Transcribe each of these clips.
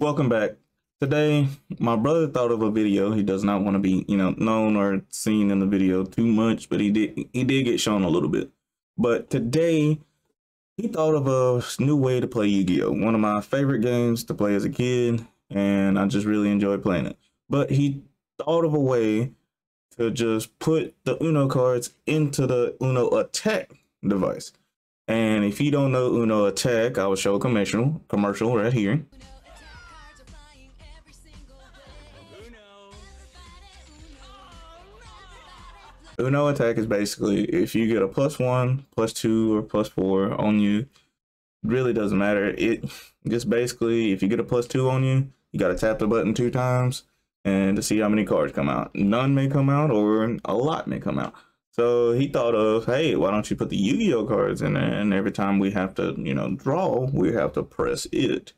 Welcome back. Today, my brother thought of a video. He does not want to be, you know, known or seen in the video too much, but he did he did get shown a little bit. But today, he thought of a new way to play Yu-Gi-Oh! One of my favorite games to play as a kid, and I just really enjoy playing it. But he thought of a way to just put the Uno cards into the Uno Attack device. And if you don't know Uno Attack, I will show a commercial commercial right here. Uno attack is basically if you get a plus one, plus two, or plus four on you, really doesn't matter. It just basically if you get a plus two on you, you gotta tap the button two times and to see how many cards come out. None may come out or a lot may come out. So he thought of, hey, why don't you put the Yu-Gi-Oh cards in there? And every time we have to, you know, draw, we have to press it.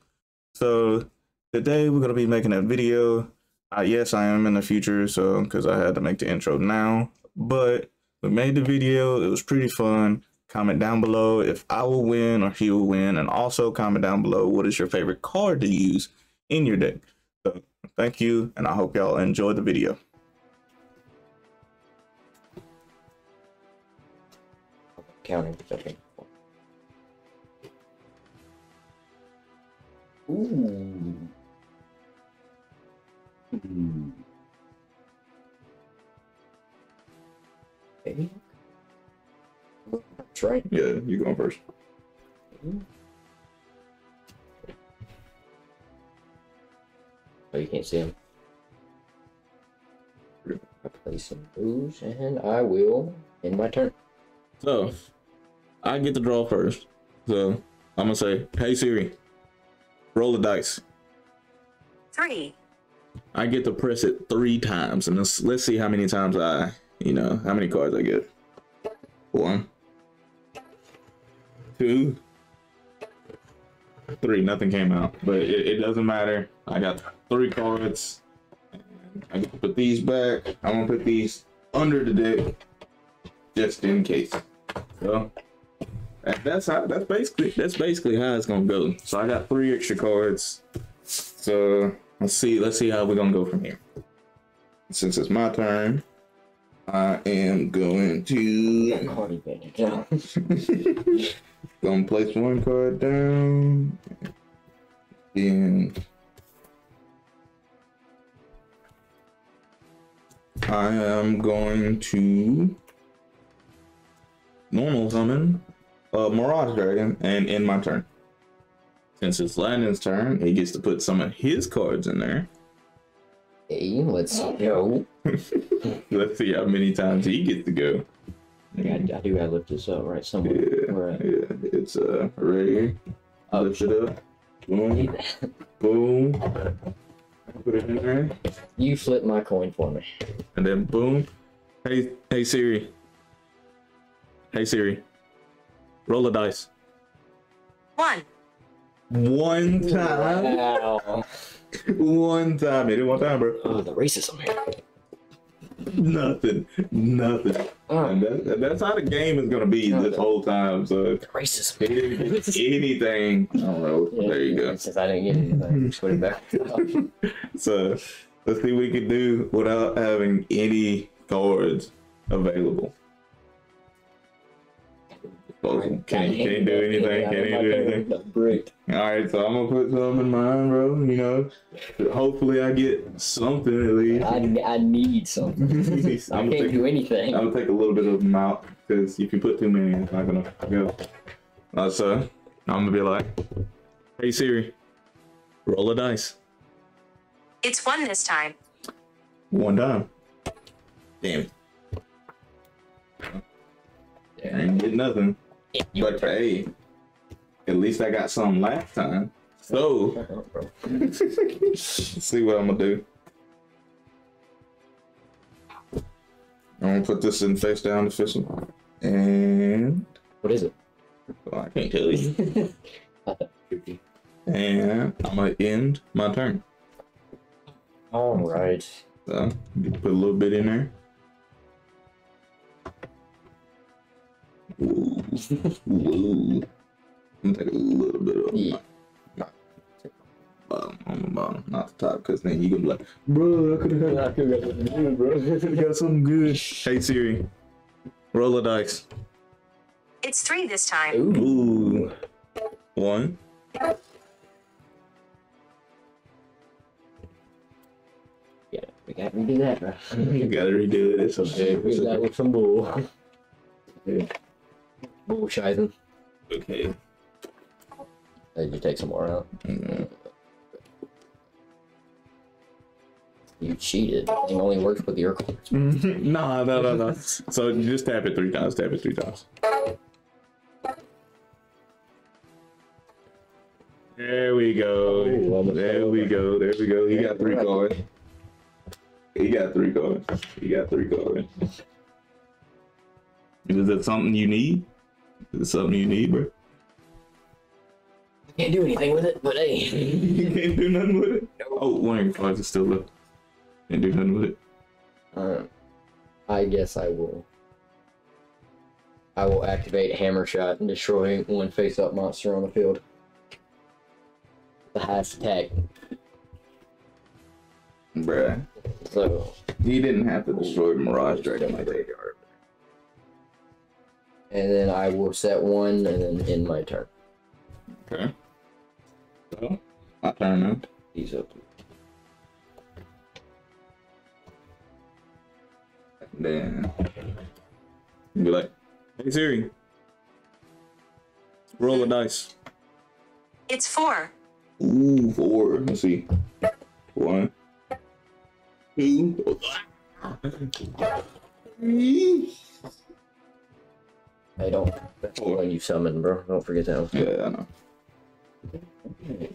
So today we're gonna be making a video. Uh, yes, I am in the future, so because I had to make the intro now but we made the video. It was pretty fun. Comment down below if I will win or he will win. And also comment down below what is your favorite card to use in your deck. So thank you, and I hope y'all enjoy the video. Counting checking. Ooh. Ooh. Okay. That's right. Yeah, you going first. Oh, you can't see him. I play some moves and I will end my turn. So I get to draw first. So I'm gonna say, hey Siri, roll the dice. Three. I get to press it three times, and let's let's see how many times I, you know, how many cards I get. One, two, three. Nothing came out, but it, it doesn't matter. I got three cards. I'm gonna put these back. I'm gonna put these under the deck, just in case. So that's how. That's basically that's basically how it's gonna go. So I got three extra cards. So let's see. Let's see how we're gonna go from here. Since it's my turn, I am going to Card advantage now. gonna place one card down. And I am going to normal summon a Mirage Dragon and end my turn. Since it's Landon's turn, he gets to put some of his cards in there. Hey, let's go. Let's see how many times he gets to go. I, got, I do gotta lift this up right somewhere. Yeah, Right. yeah, it's uh right here. Oh, Lift it up. Boom, boom. Put it in there, You flip my coin for me. and then boom. Hey, hey Siri. Hey Siri. Roll the dice. One. One time. Wow. One time. Hit it one time, bro. Oh, the racism here. Nothing. Nothing. And that, that's how the game is gonna be this whole time. So the racism. anything. I don't know. There you go. Since I didn't get anything, put it back. So let's see what we can do without having any cards available. Can can you do anything? Can you do anything? Brick. All right, so I'm gonna put some in mine, bro. You know, hopefully I get something at least. I, I need something. I I'm can't gonna take, do anything. I'm gonna take a little bit of them out because if you put too many, it's not gonna go. Uh, so I'm gonna be like, "Hey Siri, roll a dice." It's one this time. One time. Damn it. I ain't get nothing. But hey, at least I got some last time. So, see what I'm gonna do. I'm gonna put this in face down official. And What is it? well, I can't tell you. And I'm gonna end my turn. All right. So put a little bit in there. Ooh. Ooh. I'm take a little bit of Yeah. my, bottom, on the bottom, not the top, because then you gonna be like, bro, I could have I could got something good, bro. got something good. Hey Siri, roll a dice. It's three this time. Ooh, one. Yeah, we got to redo that, bro. You gotta redo it. It's okay. We It's okay. with some bull. Bullshitting. okay. Did you take some more out? Mm, You cheated. It only works with your cards. nah, no, no, no. So you just tap it three times. Tap it three times. There we go. Ooh, There we go. There we go. He got three cards. He got three cards. He got three cards. Is it something you need? Is it something you need, bro? I can't do anything with it, but hey. you can't do nothing with it. Oh, one of your cards is still left. Can't do nothing with it. Um, I guess I will. I will activate Hammer Shot and destroy one face-up monster on the field. The highest attack. Bruh. So, He didn't have to destroy the Mirage Dragon like that. And then I will set one, and then end my turn. Okay. So, my turn now. These up. Then be like, "Hey Siri, roll a dice." It's four. Ooh, four. Let's see. one One, two, three. Hey, don't. That's the one you summoned, bro. Don't forget that one. Yeah, I know.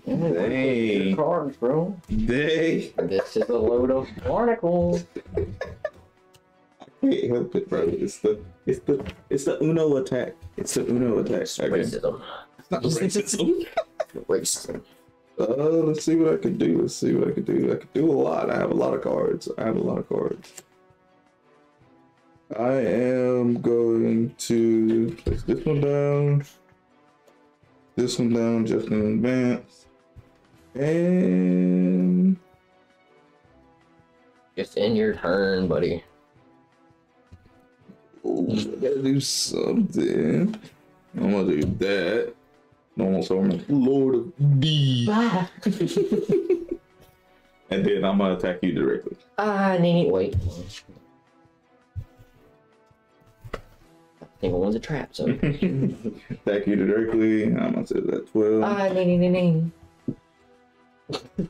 Hey. Cards, bro. They. This is a load of barnacles. I can't help it, bro. It's the, it's the, it's the Uno attack. It's the Uno attack. Okay. Racism. It's not racism. Racism. Uh, let's see what I can do. Let's see what I can do. I can do a lot. I have a lot of cards. I have a lot of cards. I am going to place this one down. This one down just in advance. And Just in your turn, buddy. oh, I gotta do something. I'm gonna do that. Normal summon Lord of D. Ah, And then I'm gonna attack you directly. ah, nee, nee, wait. Think one's a trap, so. attack you to directly. I'm gonna set that 12. ah, nee, nee, nee, nee.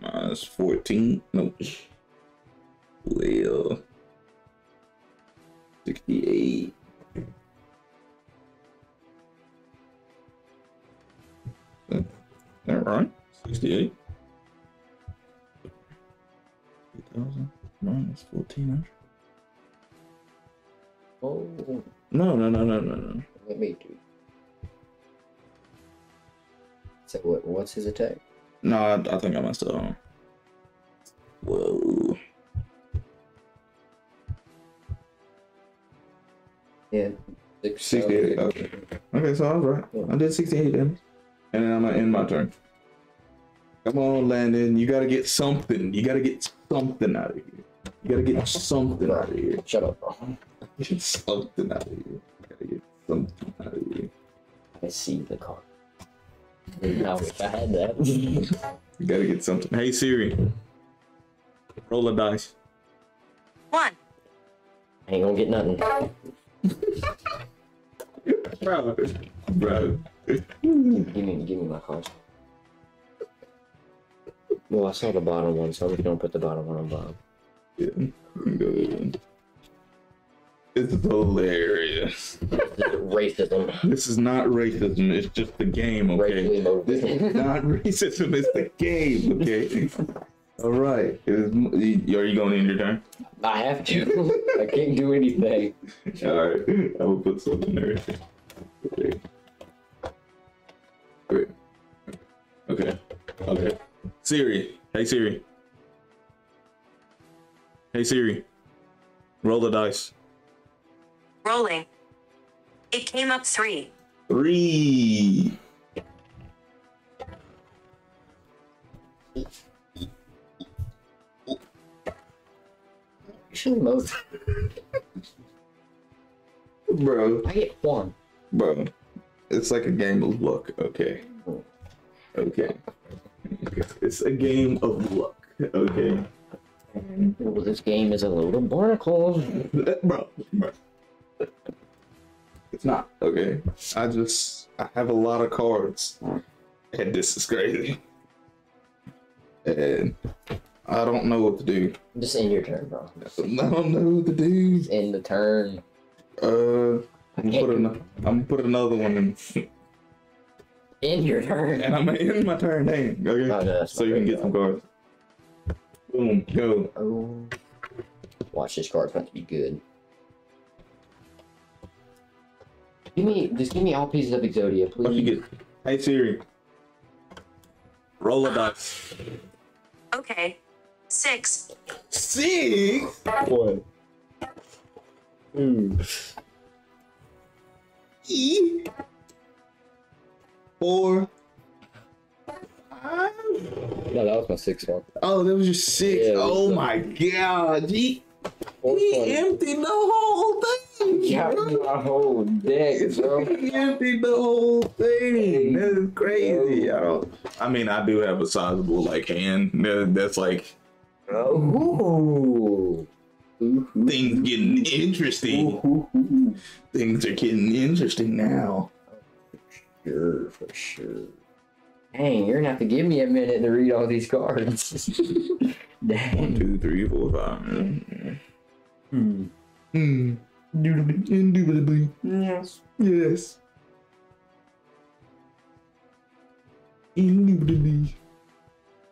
Minus 14. Nope. Well. 68. Is that right? 68. 2,000 minus 1400. Oh, No, no, no, no, no, no. let me do. So what? What's his attack? No, I, I think I messed up. Whoa. Yeah, six, 68. Okay. Okay, so I was right. I did 68 damage. And then I'm gonna end my turn. Come on, Landon. You gotta get something. You gotta get something out of here. You gotta get something out of here. Shut up, bro. Get something out of here. You gotta get something out of here. I see the card. I wish I had that. You gotta get something. Hey Siri. Roll a dice. One. I ain't gonna get nothing. Bro. Bro. Give me, give me my cards. Well, I saw the bottom one, so I'm just gonna put the bottom one on bottom. Yeah. It's hilarious. Racism. This is not racism. It's just the game, okay? This is not racism. It's the game, okay? All right. Is, are you going to end your turn? I have to. I can't do anything. All right. I will put something there. Okay. Great. Okay. Okay. Siri. Hey Siri. Hey Siri. Roll the dice. Rolling. It came up three. Three. Actually, most. Bro, I get one. bro. It's like a game of luck, okay? Okay. It's a game of luck, okay? Well, this game is a load of barnacles. bro, bro. It's not, okay? I just, I have a lot of cards. And this is crazy. And I don't know what to do. Just end your turn, bro. I don't know what to do. Just end the turn. Uh, I'm gonna put, an, I'm gonna put another one in. End your turn. And I'm gonna end my turn, dang. Okay. Oh, no, so you can get some cards. Boom, go. Oh. Watch this card's about to be good. Give me, just give me all pieces of Exodia, What you please. get? Hey Siri. Roll a dice. Okay. Six. Six. One. Two. E. Four. Five. No, that was my sixth one. Oh, that was your six. Yeah, it was oh the- my god. He, Fourth he one. emptied the whole thing. Got bro. my whole deck, bro. He emptied the whole thing. That is crazy. I don't. I mean, I do have a sizable like hand. That's like Ooh. Ooh. things getting interesting. Ooh. Things are getting interesting now. For Sure, for sure. Dang, you're gonna have to give me a minute to read all these cards. One, Dang. two, three, four, five. Mm. Hmm. Hmm. Indubitably. Indubitably. Yes. Yes. Indubitably.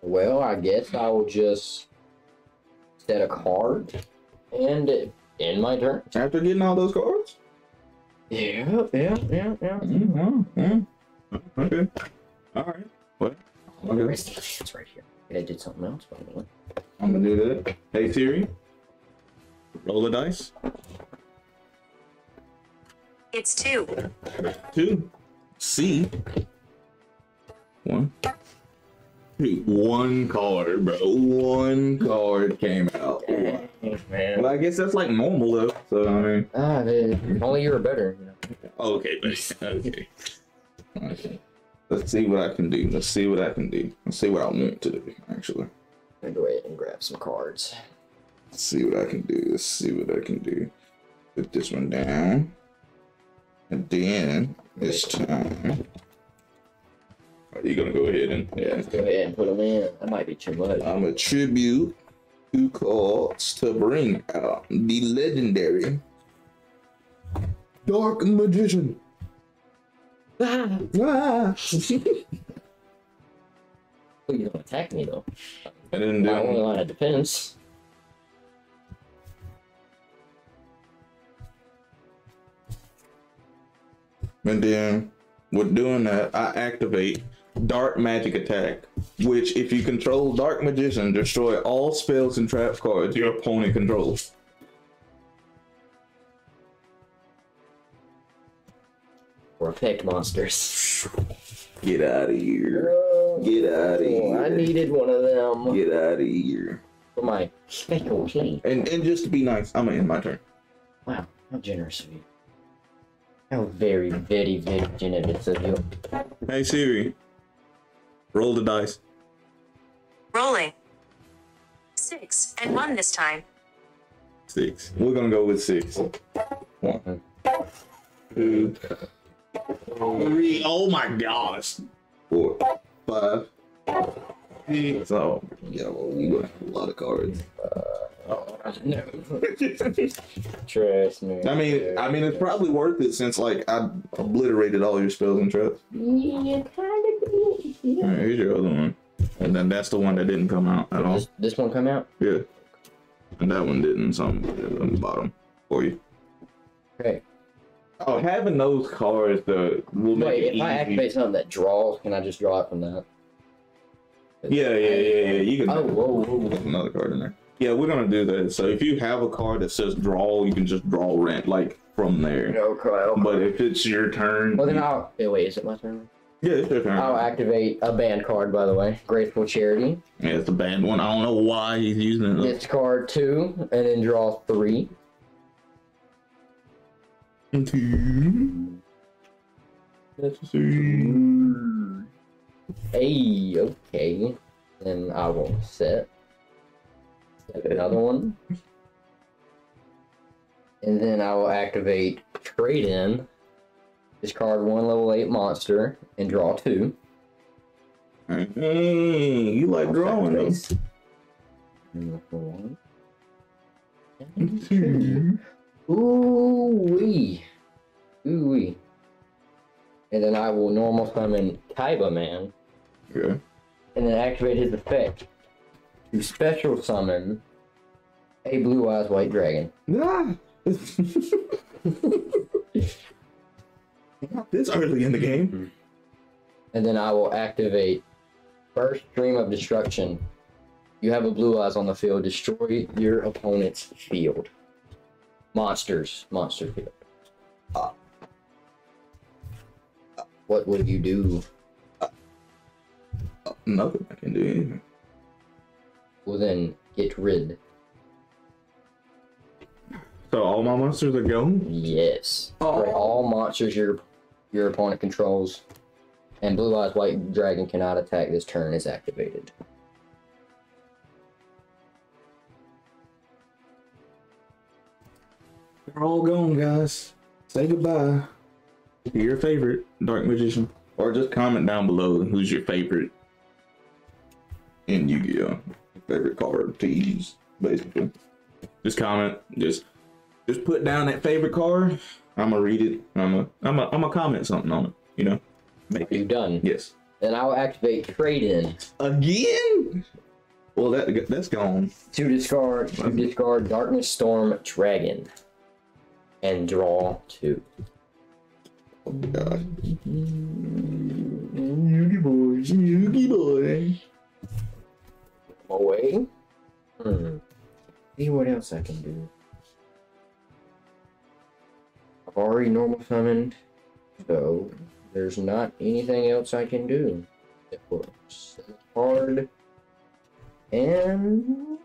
Well, I guess I will just set a card and end my turn. After getting all those cards. Yeah, yeah, yeah, yeah. Mm-hmm. Okay. All right. What? Oh, the rest of the shit's right here. I did something else, by the way. I'm gonna do that. Hey Siri. Roll the dice. It's two. Two. C. One. Two. One card, bro. One card came out. Dang, man. Well, I guess that's like normal though. So I mean, Ah, man. Only you were better. You know. okay, buddy. Okay. Okay. Let's see what I can do. Let's see what I can do. Let's see what I want to do. Actually, I'm gonna go ahead and grab some cards. let's see what I can do. Let's see what I can do. Put this one down, and then this time, are you gonna go ahead and yeah? Let's go ahead and put them in. That might be too much. I'm a tribute two cards to bring out the legendary Dark Magician. Ah, Ah. you don't attack me though. I didn't do My only line of defense. And then with doing that, I activate Dark Magic Attack, which if you control Dark Magician, destroy all spells and trap cards your opponent controls. Or effect monsters. Get out of here. Get out of oh, here. I needed one of them Get out of here. for my special play. And and just to be nice, I'm gonna end my turn. Wow, how generous of you. How very, very, very generous of you. Hey Siri. Roll the dice. Rolling. Six and one this time. Six. We're gonna go with six. Oh. One, mm. two, three. Oh my gosh. Four, five, six. So, yeah, well, you got a lot of cards. No. Trust me. I mean, I mean, it's probably worth it since like I obliterated all your spells and traps. Yeah, kind of. All right, here's your other one, and then that's the one that didn't come out at all. This, this one come out? Yeah, and that one didn't. So I'm put it on the bottom for you. Okay. Oh, having those cards though will make Wait, it if I activate something that draws, can I just draw it from that? Yeah, yeah, yeah, yeah. You can. Oh, whoa, whoa, whoa. another card in there. Yeah, we're gonna do that. So if you have a card that says draw, you can just draw rent like from there. No, crap. But if it's your turn, Well, then you- I'll. wait, is it my turn? Yeah, it's your turn. I'll activate a banned card, by the way. Graceful Charity. yeah, it's a bad one. I don't know why he's using it. Discard two, and then draw three. Two. That's three. Hey, okay. Then I will set. another one. And then I will activate Trade In. Discard one level 8 monster and draw two. Hey, you like drawing those. One. Two. Ooh wee. Ooh wee. And then I will normal summon Kaiba Man. Okay. and then activate his effect to special summon a blue eyes white dragon. Ah. Not this early in the game. And then I will activate Burst Stream of Destruction. You have a blue eyes on the field. Destroy your opponent's field. Monsters. Monster field. Uh, uh, what would you do? Uh, Nothing I can do. Anything. Well then get rid. So all my monsters are gone. Yes. Oh. Destroy all monsters your your opponent controls. And blue eyes white dragon cannot attack this turn is activated. They're all gone, guys. Say goodbye. to Your favorite Dark Magician, or just comment down below who's your favorite in Yu-Gi-Oh. Favorite card to use, basically. Just comment. Just just put down that favorite card. I'm gonna read it. I'm gonna I'm gonna I'm gonna comment something on it. You know, Are maybe. you done? Yes. Then I will activate trade in Again? Well, that that's gone. to discard to discard Darkness Storm Dragon. And draw two. Oh God. Yugi boy, Yugi boy. Away. Hmm. See what else I can do. I've already normal summoned, so there's not anything else I can do. It works. Hard. And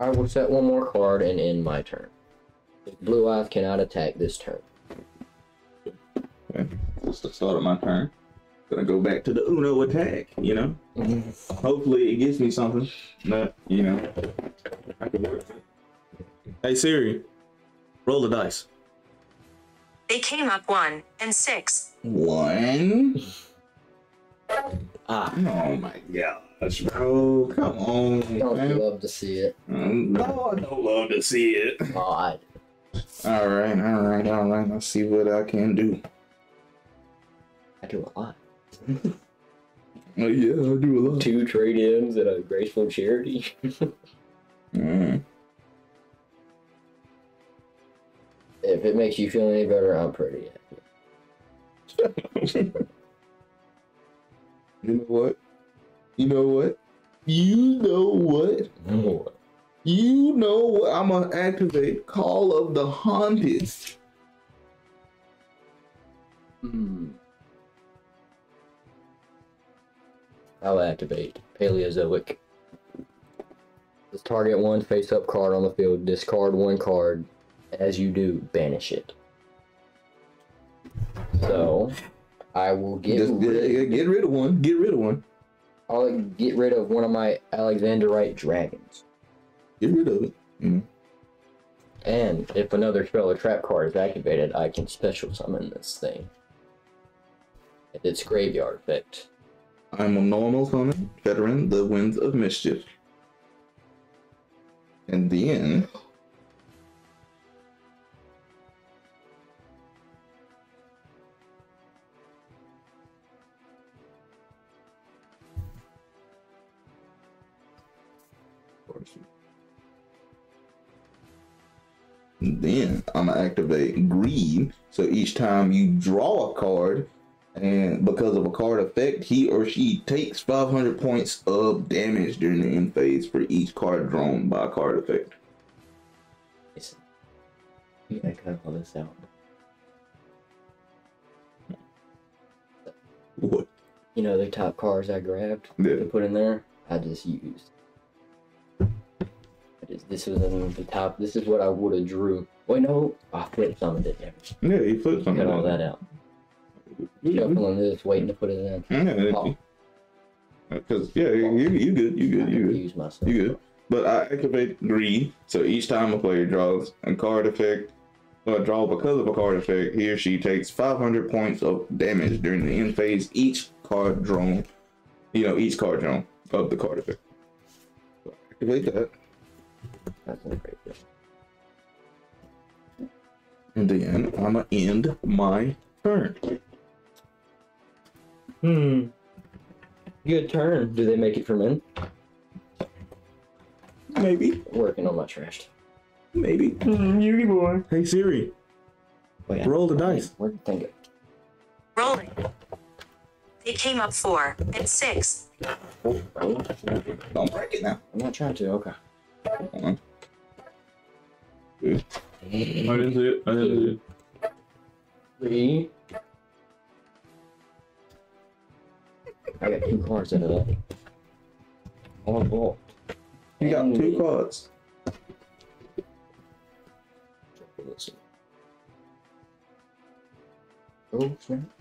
I will set one more card and end my turn. Blue Eyes cannot attack this turn. Okay, that's the start of my turn. Gonna go back to the Uno attack, you know? Hopefully it gives me something that, you know, I can work with. Hey Siri, roll the dice. They came up one and six. One. Ah, Oh my gosh, bro. Come on. don't man. love to see it. Um, No, I don't love to see it. God. Alright, alright, alright. Let's see what I can do. I do a lot. Oh yeah, I do a lot. Two trade ins and a graceful charity. Mm. if it makes you feel any better, I'm pretty happy. You know what? You know what? You know what? More. You know what? I'm gonna activate Call of the Haunted. Hmm. I'll activate Paleozoic. Let's target one face up card on the field. Discard one card. As you do, banish it. So, I will get Just rid. get, get rid of one. Get rid of one. I'll get rid of one of my Alexandrite dragons. Get rid of it. Know. And if another spell or trap card is activated, I can special summon this thing. At its graveyard effect. I'm a normal summon, veteran, the winds of mischief. And Then So each time you draw a card, and because of a card effect, he or she takes 500 points of damage during the end phase for each card drawn by a card effect. Listen. You gotta cut all this out. What? You know the top cards I grabbed to Yeah. put in there. I just used. I just, this was the top. This is what I would have drew. Wait, no, I flipped some of it. Yeah, he flipped something. cut all that out. Shuffling this, waiting to put it in. Yeah, Oh. Uh, because yeah, you you good, you good, you good. You good. But I activate greed, so each time a player draws a card effect or draw because of a card effect, he or she takes 500 points of damage during the end phase. Each card drawn, you know, each card drawn of the card effect. So activate that, That's not great. deal. And then I'ma end my turn. Hmm. Good turn. Do they make it from in? Maybe, Working on my trash. maybe. Beauty boy. Hey Siri, Wait, roll the dice. Where'd the thing go? Rolling. They came up four and six. Oh, oh, Don't break it now. I'm not trying to. Okay. Hold on. Good. I didn't see it. I didn't see it. Three. I got two cards out of that. Oh, ball. You got two cards. Let's see. Oh, snap.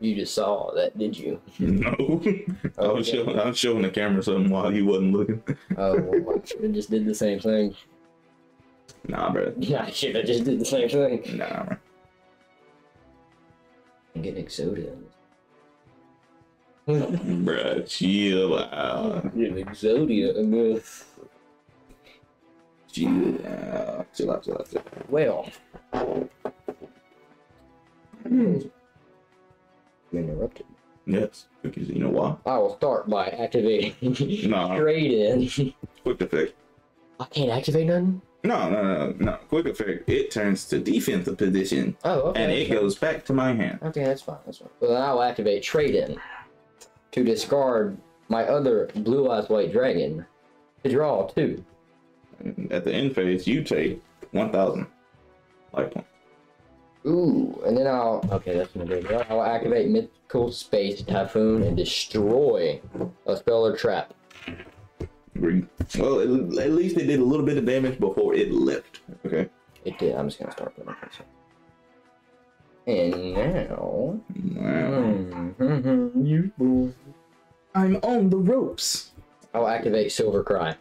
You just saw that, did you? no. I was showing I was showing the camera something while he wasn't looking. Oh, well, I should have just did the same thing. Nah, bro. Yeah, I should have just did the same thing. Nah, bro. I'm getting soda. Bruh, chill out. Getting Exodia in this. Chill out. Chill out, chill out, chill out. Well. You interrupted. Yes, because you know why? I will start by activating No. trade in. Quick effect. I can't activate nothing? No, no, no, no. Quick effect. It turns to defensive position Oh, okay. and it goes back to my hand. Okay, that's fine. That's fine. Well, then I'll activate trade in to discard my other blue eyes white dragon to draw two. And at the end phase, you take 1,000 life points. Ooh, and then I'll okay, that's gonna be good. I'll activate Mystical Space Typhoon and destroy a spell or trap. Agreed. Well, at, at least it did a little bit of damage before it left. Okay. It did. I'm just gonna start putting it. And now, Wow. hmm, you. I'm on the ropes. I'll activate Silver Cry.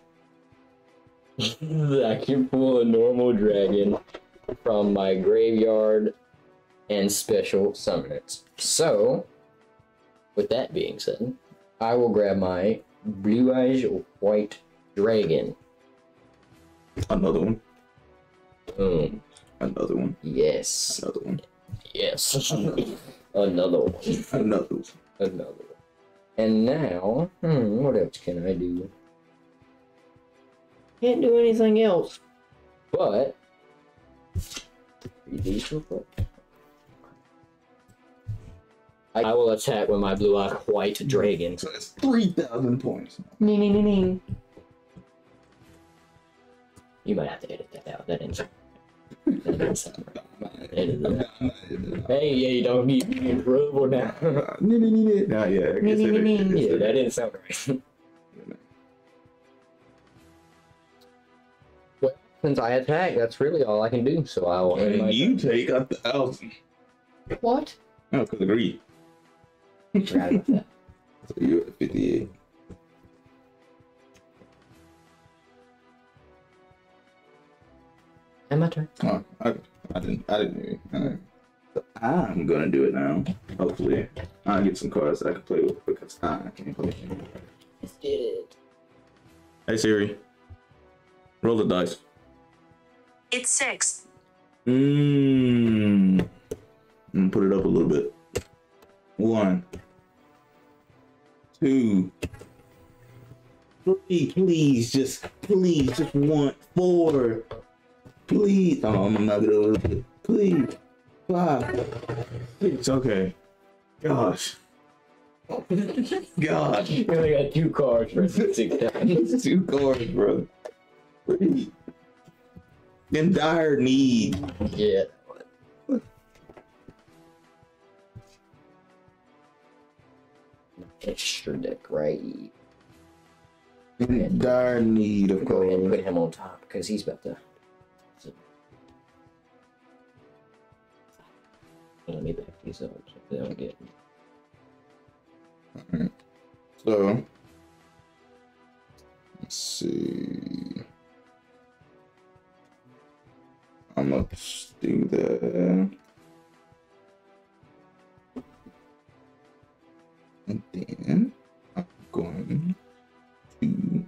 I can pull a normal dragon from my graveyard and special summon it. So, with that being said, I will grab my blue eyes white dragon. Another one. Boom. Another one. Yes. Another one. Yes. Another one. Another one. Another one. And now, hmm, what else can I do? Can't do anything else. But read these real quick. I I will attack with my blue eye white dragon. So it's 3,000 points. Nee, nee, nee, nee. You might have to edit that out. That didn't sound. That didn't sound right. Edit that out. Hey, hey, don't get me in trouble now. Nah, yeah, I guess it is. yeah, that didn't sound right. since I attack, that's really all I can do. So I will end my And you turn. take a thousand. what? No, because agree. Forgot about that. So you're at 58. And my turn. Oh, I, I didn't. I didn't hear you. Alright. So I'm gonna do it now. Hopefully, I'll get some cards that I can play with because I can't play. Let's get it. Hey Siri, roll the dice. It's six. Mmm. And put it up a little bit. One, two, Three, please, just please, just one, four, please. Oh, I'm not gonna. Please, five. It's okay. Gosh. Gosh. You only got two cards for six times. Two cards, bro. Please. In dire need. Yeah. Extra deck, right? In dire need of Go ahead and put him on top because he's about to. Let me back these up so they don't get. So, let's see. I'm gonna do that. And then I'm going to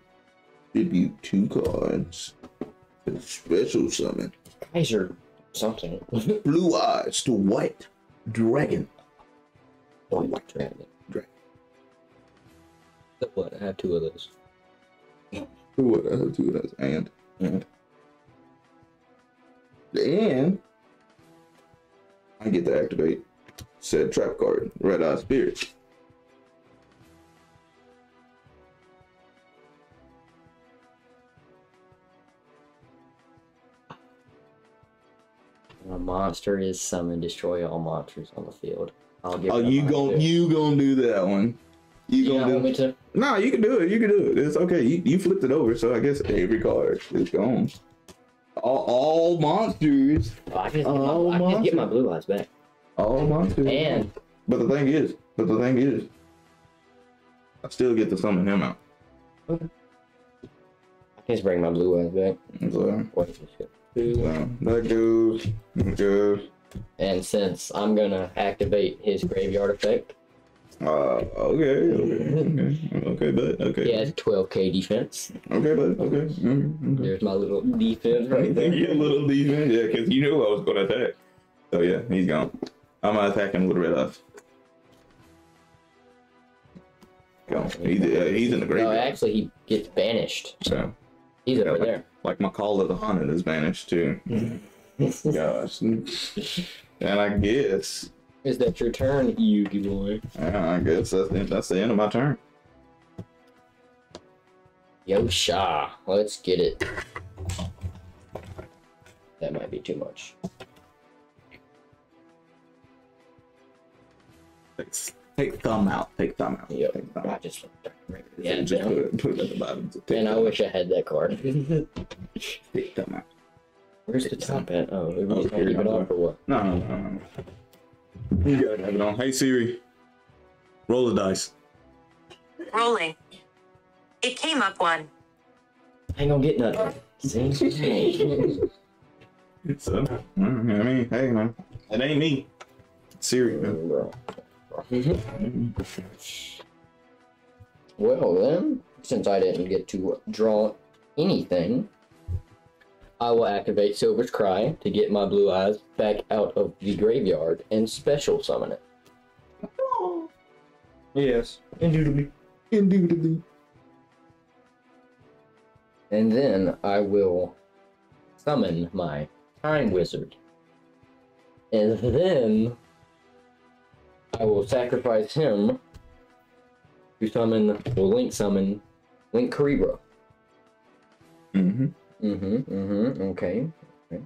tribute two cards to special summon Kaiser something. Blue Eyes to White Dragon. White dragon. Dragon. So what? I have two of those. What I have two of those and and and I get to activate said trap card, Red Eye Spirit. A monster is summoned. Destroy all monsters on the field. I'll give. Oh, you gon' you gonna do that one? You You gonna do? want me to? Nah, you can do it. You can do it. It's okay. You, you flipped it over, so I guess every card is gone. All, all monsters. Oh, I can just, get, my, I get my blue eyes back. All monsters. And but the thing is, but the thing is, I still get to summon him out. I can just bring my blue eyes back. So, Wait, just go. so that goes. that goes. And since I'm gonna activate his graveyard effect, Uh, okay, okay, okay, okay, but okay, Yeah, 12k defense. okay, but okay. okay. There's my little defense right there. A little defense, yeah, because you knew I was going to attack. So yeah, he's gone. I'm gonna attack him with red eyes. Go. He's uh, he's in the No, graveyard. actually, he gets banished. so He's Yeah, over like- there. like my call of the haunted is banished too. Gosh. And I guess, Is that your turn, Yugi boy? uh, I guess that's the, that's the end of my turn. Yosha, let's get it. That might be too much. Take, take thumb out. Take thumb out. Yep. Take thumb I out. just yeah, just put it, put it at the bottom. Take Man, I wish I had that card. Take thumb out. Where's the top at? Oh, Oh, gonna here, keep it off or what? No, no, no, no. You gotta have it on. Hey Siri, roll the dice. Rolling. It came up one. I ain't gonna get nothing. See? So, mm, I mean, hey man, it ain't me. Siri. man. Mm-hmm. Well then, since I didn't get to draw anything, I will activate Silver's Cry to get my blue eyes back out of the graveyard and special summon it. Yes, indubitably, indubitably. And then I will summon my Time Wizard. And then I will sacrifice him to summon, will link summon Linkuriboh. Mm-hmm. Mm-hmm, mm-hmm, okay. okay.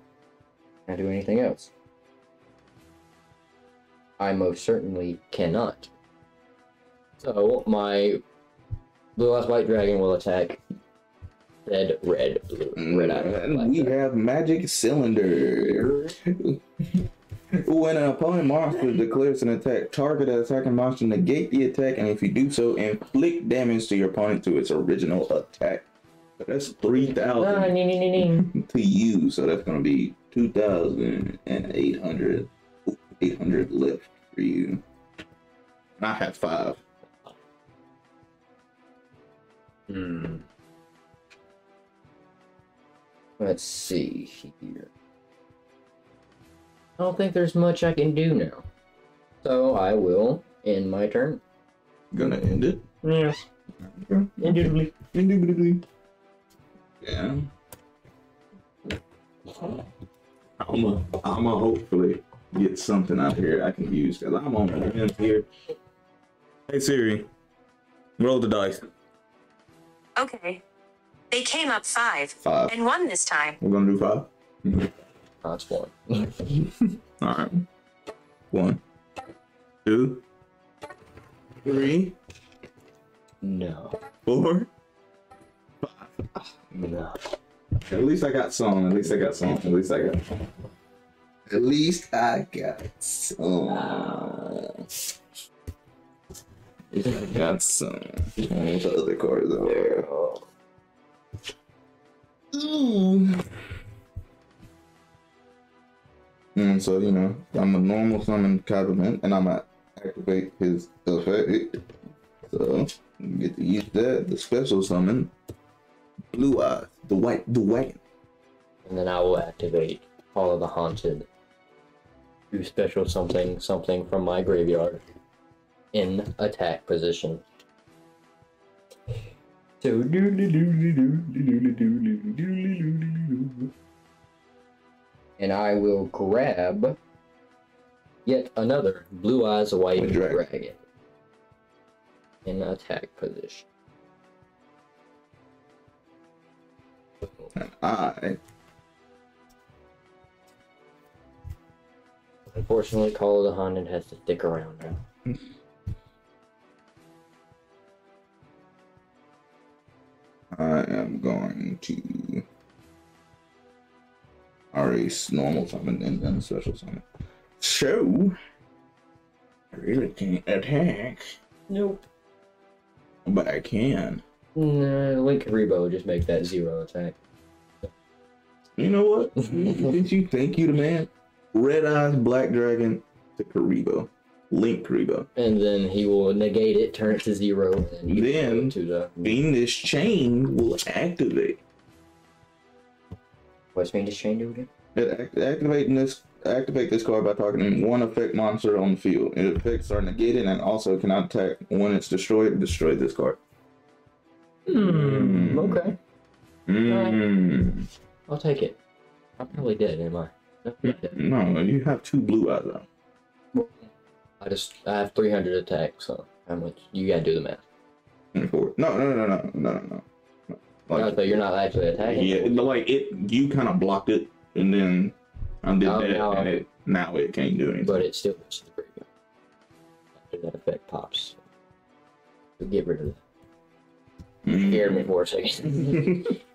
Can I do anything else? I most certainly cannot. So, my Blue Eyes White Dragon will attack red, red, blue, red eye. And we eye. have Magic Cylinder. when an opponent monster declares an attack, target an attacking monster, negate the attack, and if you do so, inflict damage to your opponent to its original attack. So that's three thousand nee, nee, nee, nee. to you. So that's gonna be two thousand and eight hundred. Eight hundred left for you. And I have five. Hmm. Let's see here. I don't think there's much I can do now. So I will end my turn. Gonna end it. Yes. Indubitably. Indubitably. Yeah. I'm a, I'm a hopefully get something out here I can use because I'm on the limb here. Hey Siri, roll the dice. Okay. They came up five Five. and won this time. We're gonna do five. That's one. All right. One, two, three, no. four. No. At least I got some. At least I got some. At least I got. At least I got some. I got some. What's the other cards over there? Mm. And so, you know, I'm a normal summon compliment and I'm gonna activate his effect. So, get to use that. The special summon, Blue Eyes, the white, the white. And then I will activate Call of the Haunted. Do special something, something from my graveyard. In attack position. So and I will grab yet another blue eyes white White dragon. dragon. in attack position. And I, Unfortunately, Call of the Haunted has to stick around now. I am going to erase normal summon and then special summon. So, I really can't attack, Nope. but I can. Nah, Linkuriboh just make that zero attack. You know what? Did you think you the man? Red Eyes Black Dragon to Karibo. Linkuriboh. And then he will negate it, turn it to zero, and then you to the Fiendish Chain will activate. what's Fiendish Chain do again? It act- activating this activate this card by targeting one effect monster on the field. Its effects are negated and also cannot attack when it's destroyed. Destroy this card. Hmm. Okay. Mm. I'll take it. I'm probably dead, am I? No, I'm not dead. No, you have two blue eyes out. I just I have 300 attack, so how much? You gotta do the math. No, no, no, no, no, no, no. no. Like, Like, so you're not actually attacking. yeah, but like it, you kind of blocked it, and then I did Oh, that, now- and it now it can't do anything. but it still to the graveyard after that effect pops. So get rid of that. Mm. Scared me for a second.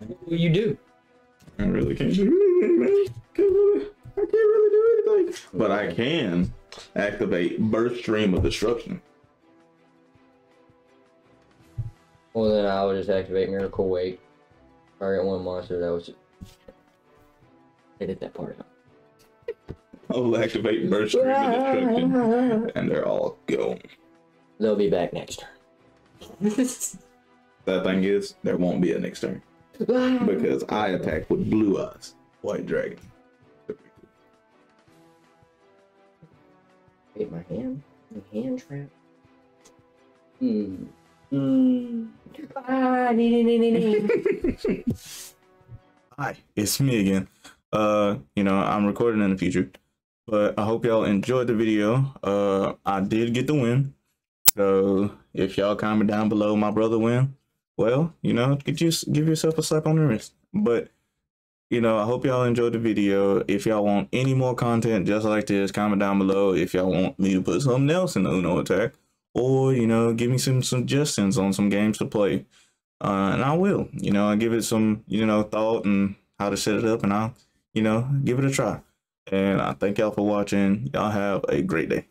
what will you do? I really can't do anything. I can't really do anything. But I can activate Burst Stream of Destruction. Well, then I will just activate Miracle Wait. Target one monster that was. Edit that part out. I'll activate Burst Stream of Destruction, and they're all gone. They'll be back next turn. That thing is, there won't be a next turn because I attack with Blue Eyes, White Dragon. Wait, my hand? My hand trap? Hmm. Hmm. Ah, nee, nee, nee, nee, nee. Hi, it's me again. Uh, you know, I'm recording in the future, but I hope y'all enjoyed the video. Uh, I did get the win. So if y'all comment down below my brother win, well, you know, get you give yourself a slap on the wrist. But you know, I hope y'all enjoyed the video. If y'all want any more content just like this, comment down below. If y'all want me to put something else in the Uno attack, or you know, give me some suggestions on some games to play, uh, and I will. You know, I give it some you know thought and how to set it up, and I'll you know give it a try. And I thank y'all for watching. Y'all have a great day.